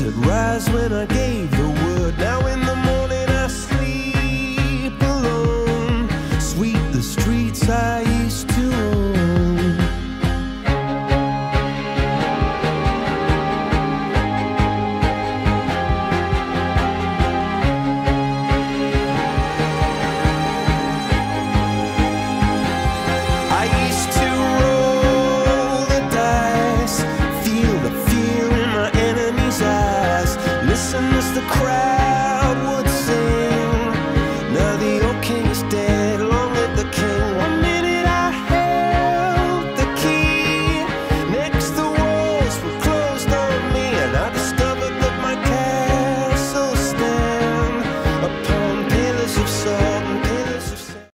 it rise when I gave listen, it's the crowd.